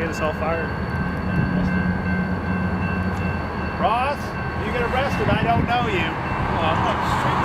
get us all fired. Ross, you get arrested. I don't know you. Well,